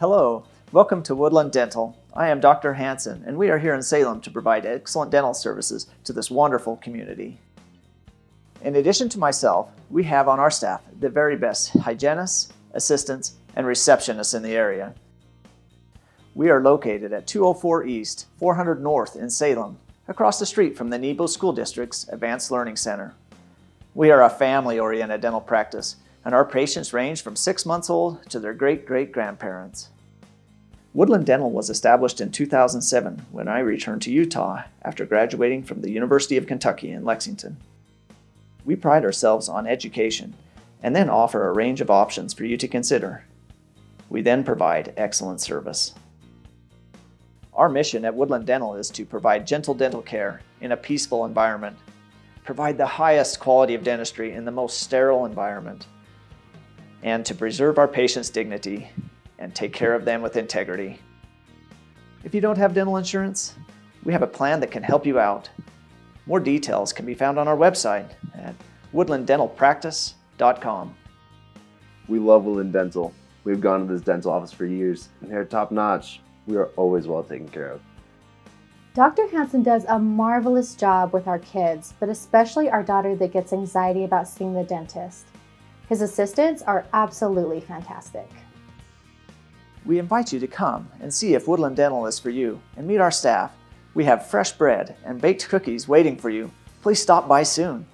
Hello, welcome to Woodland Dental. I am Dr. Hanson, and we are here in Salem to provide excellent dental services to this wonderful community. In addition to myself, we have on our staff the very best hygienists, assistants, and receptionists in the area. We are located at 204 East, 400 North in Salem, across the street from the Nebo School District's Advanced Learning Center. We are a family-oriented dental practice, and our patients range from six months old to their great-great-grandparents. Woodland Dental was established in 2007 when I returned to Utah after graduating from the University of Kentucky in Lexington. We pride ourselves on education and then offer a range of options for you to consider. We then provide excellent service. Our mission at Woodland Dental is to provide gentle dental care in a peaceful environment, provide the highest quality of dentistry in the most sterile environment, and to preserve our patients' dignity and take care of them with integrity. If you don't have dental insurance, we have a plan that can help you out. More details can be found on our website at woodlanddentalpractice.com. We love Woodland Dental. We've gone to this dental office for years, and they're top notch. We are always well taken care of. Dr. Hanson does a marvelous job with our kids, but especially our daughter that gets anxiety about seeing the dentist. His assistants are absolutely fantastic. We invite you to come and see if Woodland Dental is for you and meet our staff. We have fresh bread and baked cookies waiting for you. Please stop by soon.